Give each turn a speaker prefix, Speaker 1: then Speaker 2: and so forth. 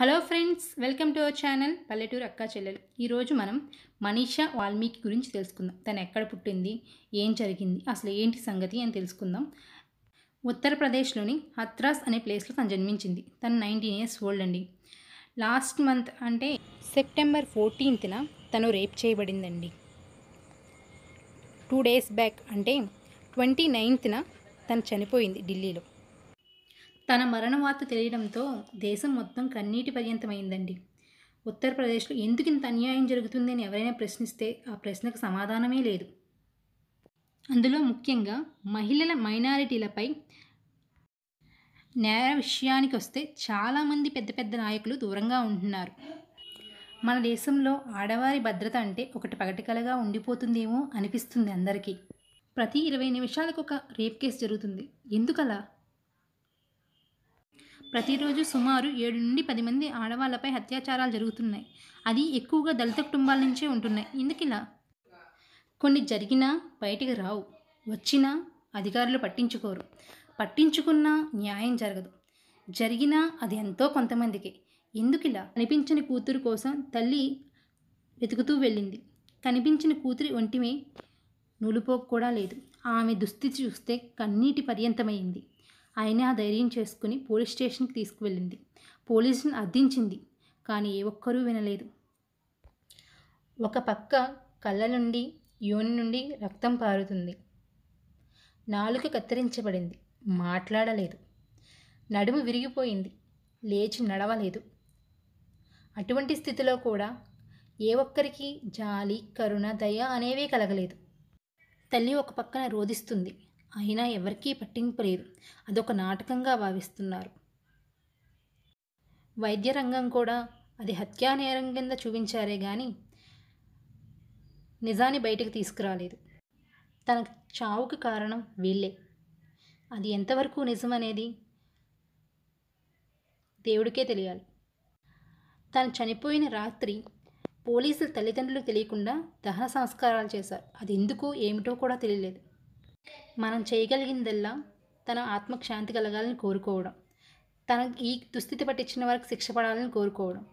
Speaker 1: Hello friends welcome to our channel పల్లెటూరు అక్క చెల్లెలు. ఈరోజు మనం మనీషా వాల్మీకి గురించి తెలుసుకుందాం. తను ఎక్కడ పుట్టింది ఏం జరిగింది అసలు ఏంటి సంగతి అని తెలుసుకుందాం. ఉత్తరప్రదేశ్లోని హత్రాస్ అనే ప్లేస్లో తను జన్మించింది. తను నైన్టీన్ ఇయర్స్ ఓల్డ్ అండి. లాస్ట్ మంత్ అంటే సెప్టెంబర్ ఫోర్టీన్త్న తను రేప్ చేయబడిందండి. టూ డేస్ బ్యాక్ అంటే ట్వంటీ నైన్త్న తను చనిపోయింది ఢిల్లీలో. తన మరణ వార్త తెలియడంతో దేశం మొత్తం కన్నీటి పర్యంతమైందండి. ఉత్తరప్రదేశ్లో ఎందుకు ఇంత అన్యాయం జరుగుతుంది అని ఎవరైనా ప్రశ్నిస్తే ఆ ప్రశ్నకు సమాధానమే లేదు. అందులో ముఖ్యంగా మహిళల మైనారిటీలపై న్యాయ విషయానికి వస్తే చాలామంది పెద్ద పెద్ద నాయకులు దూరంగా ఉంటున్నారు. మన దేశంలో ఆడవారి భద్రత అంటే ఒకటి పగటికలగా ఉండిపోతుందేమో అనిపిస్తుంది అందరికీ. ప్రతి ఇరవై నిమిషాలకు ఒక రేప్ కేసు జరుగుతుంది. ఎందుకలా? ప్రతిరోజు సుమారు ఏడు నుండి పది మంది ఆడవాళ్ళపై అత్యాచారాలు జరుగుతున్నాయి. అది ఎక్కువగా దళిత కుటుంబాల నుంచే ఉంటున్నాయి. ఎందుకు ఇలా? కొన్ని జరిగినా బయటికి రావు. వచ్చినా అధికారులు పట్టించుకోరు. పట్టించుకున్నా న్యాయం జరగదు. జరిగినా అది ఎంతో కొంతమందికి. ఎందుకు ఇలా? కనిపించని కూతురు కోసం తల్లి వెతుకుతూ వెళ్ళింది. కనిపించిన కూతురి ఒంటిమే నూలుపోకూడా కూడా లేదు. ఆమె దుస్థితి చూస్తే కన్నీటి పర్యంతమైంది. అయినా ధైర్యం చేసుకుని పోలీస్ స్టేషన్కి తీసుకువెళ్ళింది. పోలీసుని అద్దించింది కానీ ఏ ఒక్కరూ వినలేదు. ఒక పక్క కళ్ళ నుండి యోని నుండి రక్తం పారుతుంది. నాలుక కత్తిరించబడింది. మాట్లాడలేదు. నడుము విరిగిపోయింది. లేచి నడవలేదు. అటువంటి స్థితిలో కూడా ఏ ఒక్కరికి జాలి కరుణ దయ అనేవే కలగలేదు. తల్లి ఒక పక్కన రోధిస్తుంది. అయినా ఎవరికీ పట్టింపు లేదు. అదొక నాటకంగా భావిస్తున్నారు. వైద్య రంగం కూడా అది హత్యా నేరం కింద చూపించారే కానీ నిజాన్ని బయటకు తీసుకురాలేదు. తన చావుకు కారణం వీళ్ళే. అది ఎంతవరకు నిజమనేది దేవుడికే తెలియాలి. తను చనిపోయిన రాత్రి పోలీసులు తల్లిదండ్రులు తెలియకుండా దహన సంస్కారాలు చేశారు. అది ఎందుకు ఏమిటో కూడా తెలియలేదు. మనం చేయగలిగిందల్లా తన ఆత్మకు శాంతి కలగాలని కోరుకోవడం. తన ఈ దుస్థితి పట్టించిన వారికి శిక్ష పడాలని కోరుకోవడం.